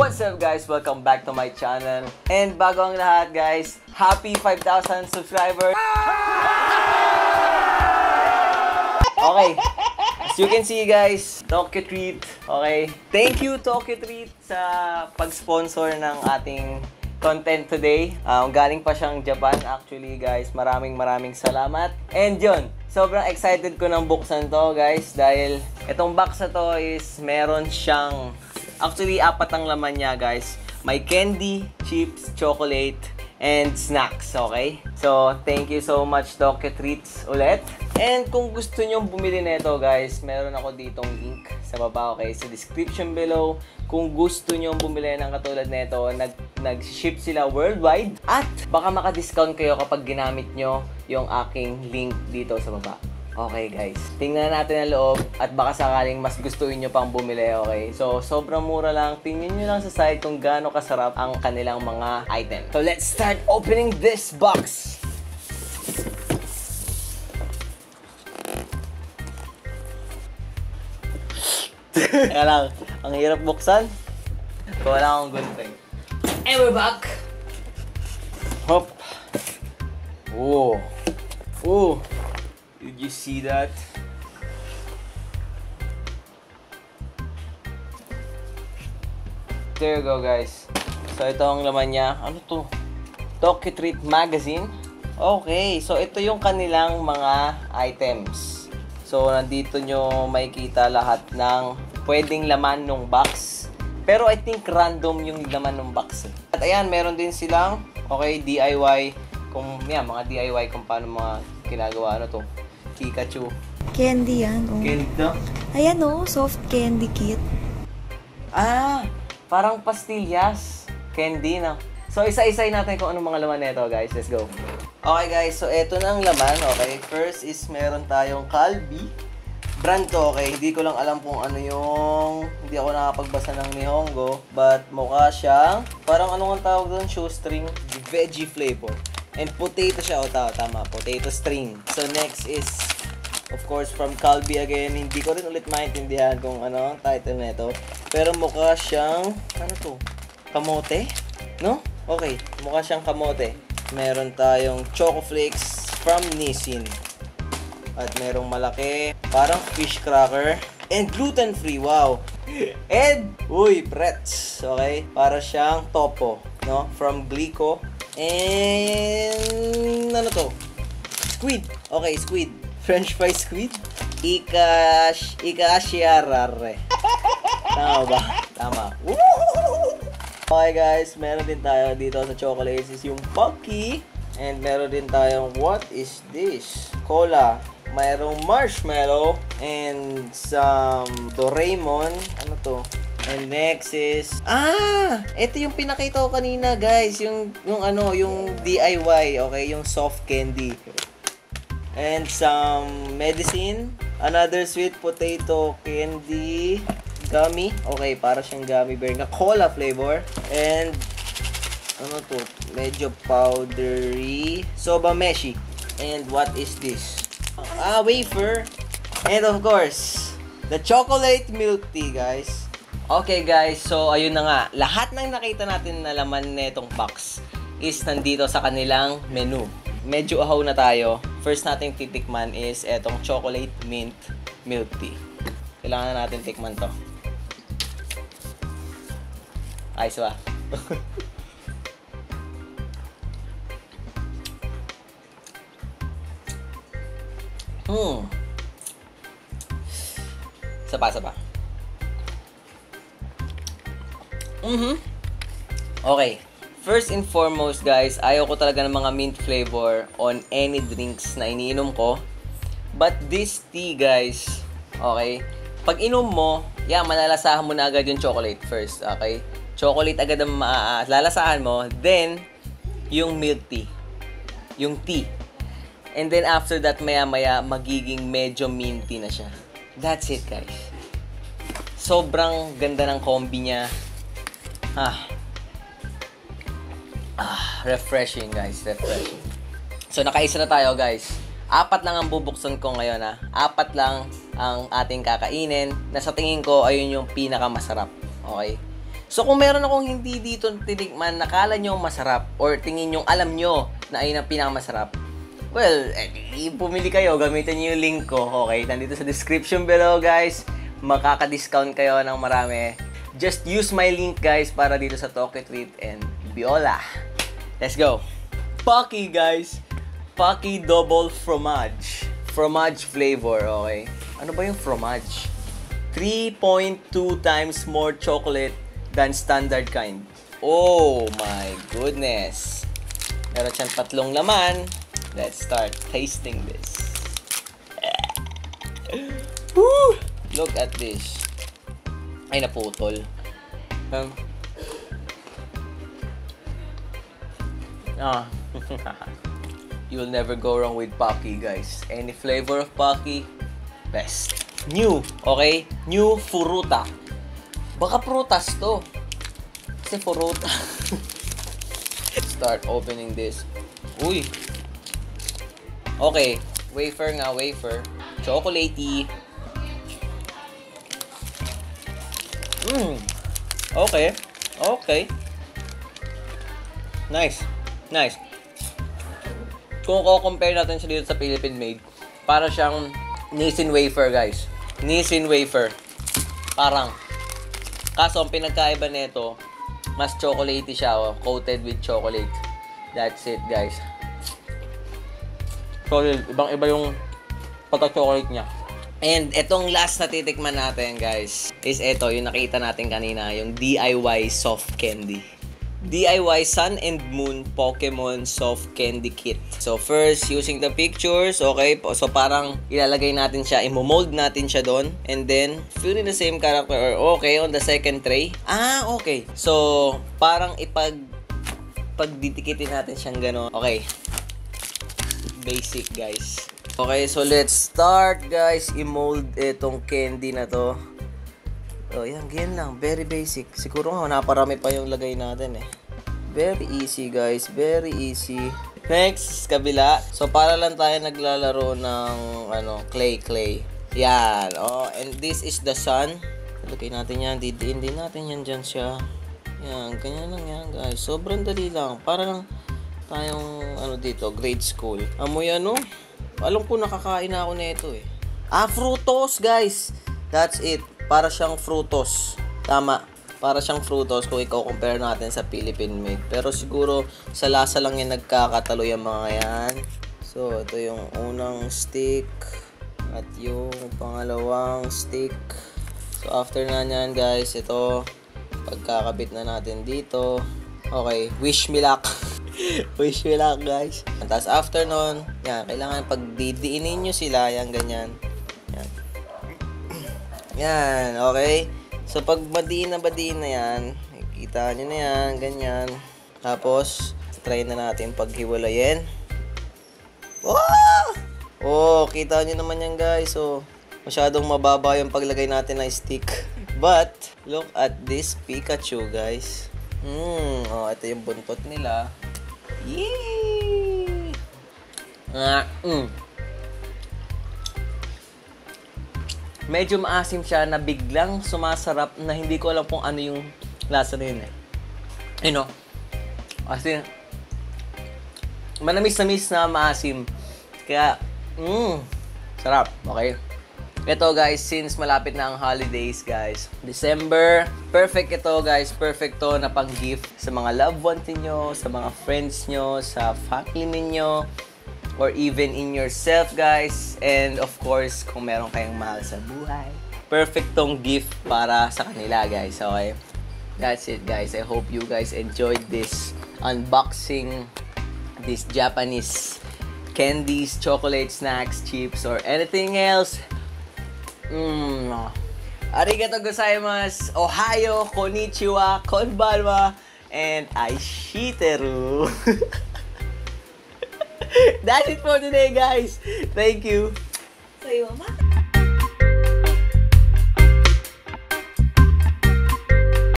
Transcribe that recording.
What's up guys? Welcome back to my channel. And bago ang lahat guys, happy 5,000 subscribers! Okay. As you can see guys, Tokyo Treat. Okay. Thank you Tokyo Treat sa pag-sponsor ng ating content today. Um, galing pa siyang Japan actually guys. Maraming maraming salamat. And yun, sobrang excited ko ng buksan to guys dahil itong box na to is meron siyang actually apat ang laman niya guys. May candy, chips, chocolate, and snacks, okay? So, thank you so much Tokyo Treats ulit. And kung gusto nyo bumili nito guys, meron ako ditong link sa baba, okay? Sa description below. Kung gusto nyo bumili ng katulad nito, nag, nag-ship sila worldwide. At baka maka-discount kayo kapag ginamit nyo yung aking link dito sa baba. Okay guys, tingnan natin ang loob at baka sakaling mas gustuhin nyo pang bumili, okay? So, sobrang mura lang. Tingnan nyo lang sa site kung gaano kasarap ang kanilang mga item. So, let's start opening this box! Kaya lang, ang hirap buksan. Kung wala akong gunting. And we're back! Hop! Oh! Oh! Did you see that? There you go, guys. So, ito ang laman niya. Ano to? Tokyo Treat Magazine. Okay, so ito yung kanilang mga items. So, nandito nyo makikita lahat ng pwedeng laman ng box. Pero I think random yung laman ng box. At ayan, meron din silang, okay, DIY. Kung, yan, mga DIY kung paano mga ginagawa. Ano to? Pikachu. Candy yan. Oh. Ganito? Ayan oh, soft candy kit. Ah, parang pastillas. Candy na. So, isa-isay natin kung anong mga laman nito, guys. Let's go. Okay, guys. So, eto na ang laman. Okay, first is meron tayong Calbee. Brand to, okay. Hindi ko lang alam kung ano yung... Hindi ako nakapagbasa ng Nihongo. But, mukha siyang... Parang ano ang tawag doon? Shoestring. Veggie flavor. And potato siya. O, tama, tama. Potato string. So, next is... Of course, from Calbee again. Hindi ko rin ulit maintindihan kung ano ang title nito. Pero mukha siyang... Ano to? Kamote? No? Okay. Mukha siyang kamote. Meron tayong Choco Flakes from Nissin. At merong malaki, parang fish cracker. And gluten-free, wow! And, uy, Pretz. Okay? Para siyang topo, no? From Glico. And, ano to? Squid. Okay, squid. French fry squid. Ikash, ikashiarare. Tama ba? Tama. Okay guys, meron din tayo dito sa chocolates is yung Pocky. And meron din tayong what is this? Cola. Mayroong marshmallow and some Doraemon. Ano to? And next is Ah, ito yung pinakita ko kanina, guys, yung yung ano, yung DIY, okay, yung soft candy. And some medicine, another sweet potato candy gummy. Okay, para siyang gummy bear na cola flavor. And ano to? Medyo powdery. Soba meshi. And what is this? Ah, wafer. And of course, the chocolate milk tea, guys. Okay, guys. So, ayun na nga. Lahat ng nakita natin na laman nitong box is nandito sa kanilang menu. Medyo ahaw na tayo. First nating titikman is etong chocolate mint milk tea. Kailangan na natin tikman to. Ayos ba? hmm. Sapa, Mhm. Okay. First and foremost, guys, ayaw ko talaga ng mga mint flavor on any drinks na iniinom ko. But this tea, guys, okay, pag inom mo, yeah, malalasahan mo na agad yung chocolate first, okay? Chocolate agad ang malalasahan mo, then, yung milk tea. Yung tea. And then after that, maya-maya, magiging medyo minty na siya. That's it, guys. Sobrang ganda ng combi niya. Ah. Ah, refreshing, guys. Refreshing. So, nakaisa na tayo, guys. Apat lang ang bubuksan ko ngayon, ha. Apat lang ang ating kakainin na sa tingin ko, ayun yung pinakamasarap. Okay? So kung meron akong hindi dito tinikman, nakala nyo masarap or tingin nyo alam nyo na ayun ang pinakamasarap, well, eh, pumili kayo, gamitin nyo yung link ko, okay? Nandito sa description below, guys. Makaka-discount kayo ng marami. Just use my link, guys, para dito sa Tokyo Treat and Biola. Let's go! Pocky, guys! Pocky Double Fromage. Fromage flavor, okay? Ano ba yung fromage? 3.2 times more chocolate than standard kind. Oh my goodness. Meron siyang tatlong laman. Let's start tasting this. Woo! Look at this. Ay, naputol. Um, ah. You'll never go wrong with Pocky, guys. Any flavor of Pocky, best. New, okay? New Furuta. Baka prutas to. Kasi furuta. Start opening this. Uy. Okay. Wafer nga, wafer. Chocolatey. Mmm. Okay. Okay. Nice. Nice. Kung ko-compare natin siya dito sa Philippine made, para siyang Nissin wafer, guys. Nissin wafer. Parang. Kaso, ang pinagkaiba nito, mas chocolatey siya, oh, coated with chocolate. That's it, guys. Solid. Ibang-iba yung pagka-chocolate niya. And itong last na titikman natin, guys, is ito, yung nakita natin kanina, yung DIY soft candy. DIY Sun and Moon Pokemon Soft Candy Kit. So first, using the pictures, okay, so parang ilalagay natin siya, imo-mold natin siya doon, and then, filling the same character, or okay, on the second tray. Ah, okay. So, parang ipag, pagdidikitin natin siyang gano'n. Okay. Basic, guys. Okay, so let's start, guys, i-mold itong candy na to. Oh, yan, ganyan lang. Very basic. Siguro nga, naparami pa yung lagay natin eh. Very easy, guys. Very easy. Next, kabila. So, para lang tayo naglalaro ng, ano, clay-clay. Yan. Oh, and this is the sun. Lagay natin yan. Didiin din natin yan dyan siya. Yan, ganyan lang yan, guys. Sobrang dali lang. Para lang tayong, ano dito, grade school. Amoy ano? Alam ko nakakain na ako nito eh. Ah, frutos, guys. That's it para siyang frutos. Tama. Para siyang frutos kung i-compare natin sa Philippine made. Pero siguro sa lasa lang yung nagkakatalo yung mga yan. So, ito yung unang stick. At yung pangalawang stick. So, after na yan guys, ito. Pagkakabit na natin dito. Okay, wish me luck. wish me luck guys. Tapos after nun, yan, kailangan pagdidiinin nyo sila, yan ganyan. Yan. Yan, okay? So, pag badiin na badiin na yan, kita nyo na yan, ganyan. Tapos, try na natin paghiwalayin. Oh! Oh, kita nyo naman yan guys. So, masyadong mababa yung paglagay natin ng stick. But, look at this Pikachu guys. Hmm, oh, ito yung buntot nila. Yee! Ah, mm. medyo maasim siya na biglang sumasarap na hindi ko alam kung ano yung lasa na yun eh. You know? Kasi, manamis-namis na maasim. Kaya, mmm, sarap. Okay? Ito guys, since malapit na ang holidays guys, December, perfect ito guys, perfect to na pang gift sa mga loved ones niyo, sa mga friends nyo, sa family niyo or even in yourself, guys. And of course, kung meron kayong mahal sa buhay. Perfect tong gift para sa kanila, guys. Okay? That's it, guys. I hope you guys enjoyed this unboxing this Japanese candies, chocolate snacks, chips, or anything else. Mmm. Arigato gozaimasu. Ohio, konnichiwa, konbanwa, and aishiteru. That's it for today, guys. Thank you. それはまた